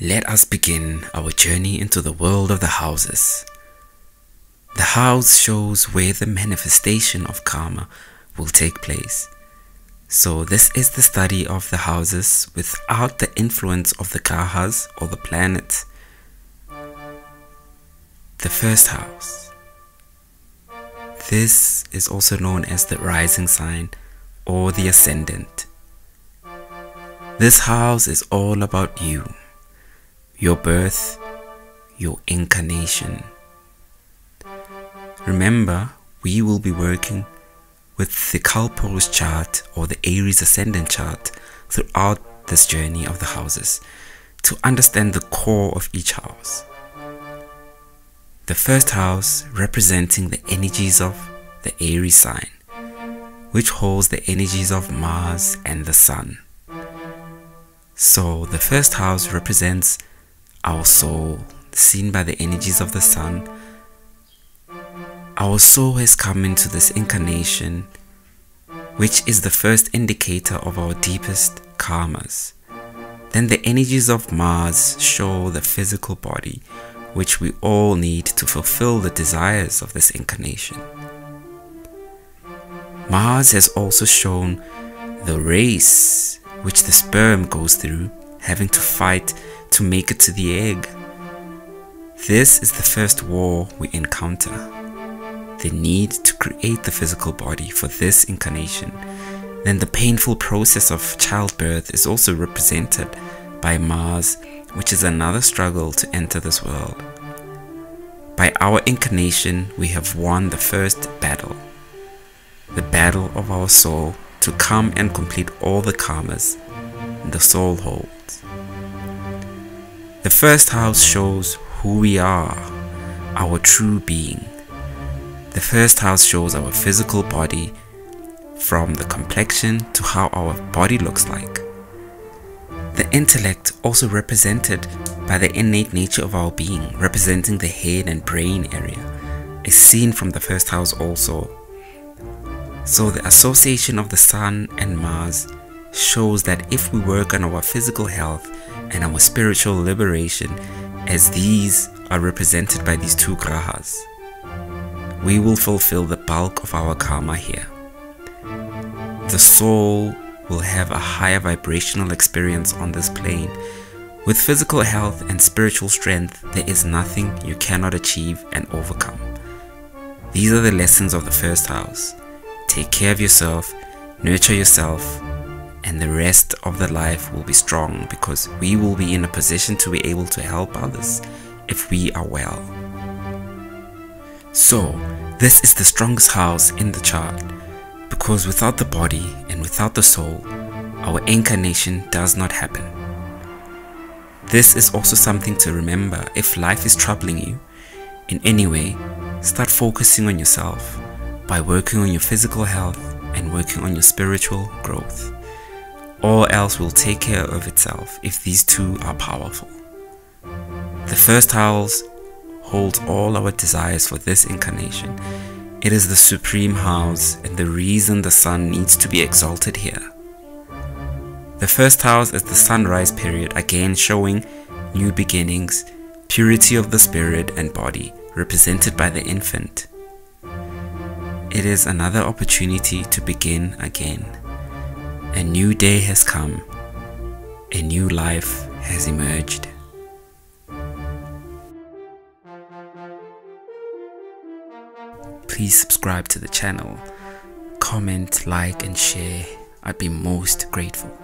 Let us begin our journey into the world of the houses. The house shows where the manifestation of karma will take place. So, this is the study of the houses without the influence of the grahas or the planets. The first house. This is also known as the rising sign or the ascendant. This house is all about you your birth, your incarnation. Remember, we will be working with the Kalpurush chart or the Aries ascendant chart throughout this journey of the houses to understand the core of each house. The first house representing the energies of the Aries sign, which holds the energies of Mars and the Sun. So the first house represents our soul, seen by the energies of the sun. Our soul has come into this incarnation, which is the first indicator of our deepest karmas. Then the energies of Mars show the physical body, which we all need to fulfill the desires of this incarnation. Mars has also shown the race which the sperm goes through, having to fight to make it to the egg. This is the first war we encounter. The need to create the physical body for this incarnation. Then the painful process of childbirth is also represented by Mars, which is another struggle to enter this world. By our incarnation, we have won the first battle, the battle of our soul to come and complete all the karmas the soul holds. The first house shows who we are, our true being. The first house shows our physical body from the complexion to how our body looks like. The intellect also represented by the innate nature of our being, representing the head and brain area, is seen from the first house also. So the association of the Sun and Mars shows that if we work on our physical health and our spiritual liberation, as these are represented by these two grahas, we will fulfill the bulk of our karma here. The soul will have a higher vibrational experience on this plane. With physical health and spiritual strength, there is nothing you cannot achieve and overcome. These are the lessons of the first house. Take care of yourself, nurture yourself, and the rest of the life will be strong because we will be in a position to be able to help others if we are well. So, this is the strongest house in the chart because without the body and without the soul, our incarnation does not happen. This is also something to remember if life is troubling you in any way, start focusing on yourself by working on your physical health and working on your spiritual growth. All else will take care of itself if these two are powerful. The first house holds all our desires for this incarnation. It is the supreme house and the reason the sun needs to be exalted here. The first house is the sunrise period, again showing new beginnings, purity of the spirit and body, represented by the infant. It is another opportunity to begin again. A new day has come. A new life has emerged. Please subscribe to the channel, comment, like and share. I'd be most grateful.